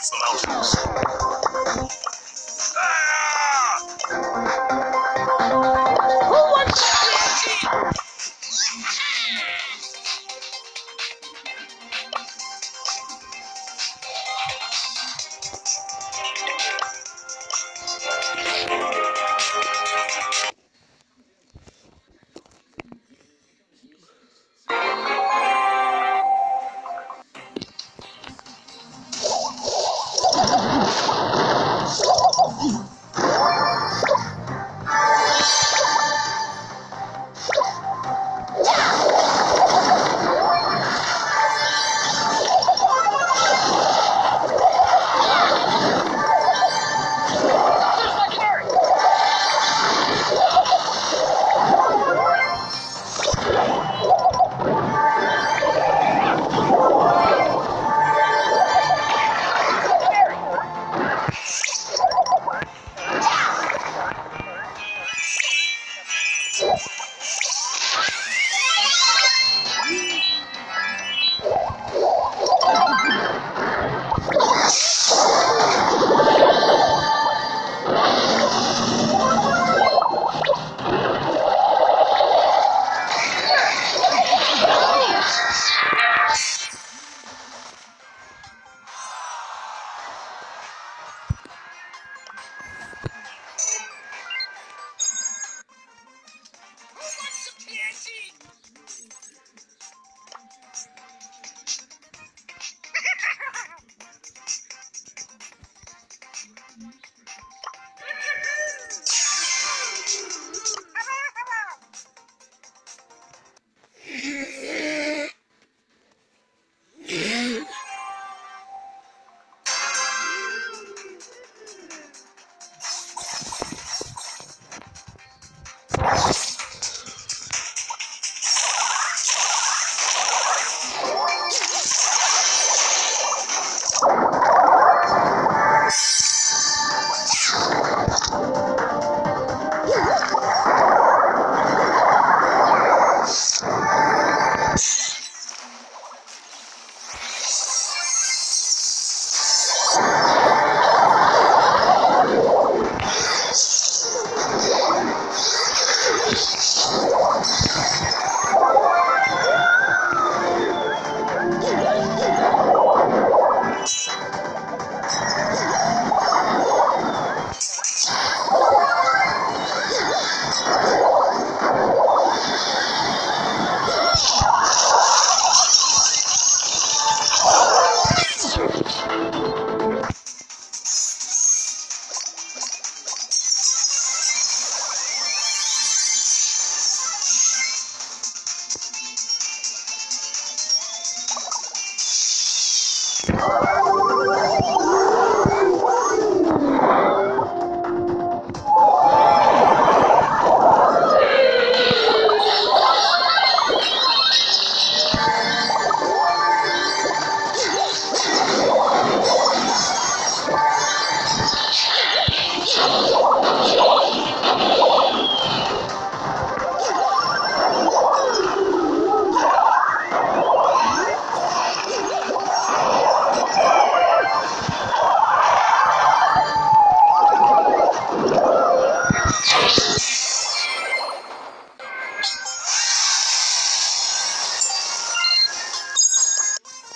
That's the mountains.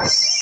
Peace.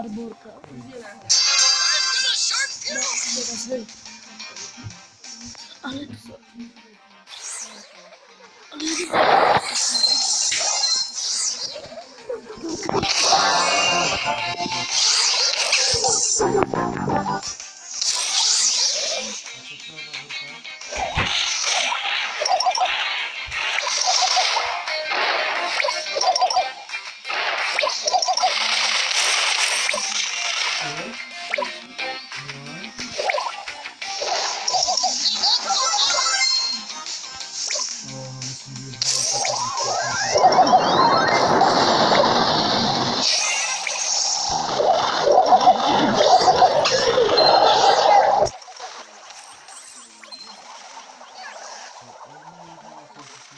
Kurde, barburka. Better get a sharp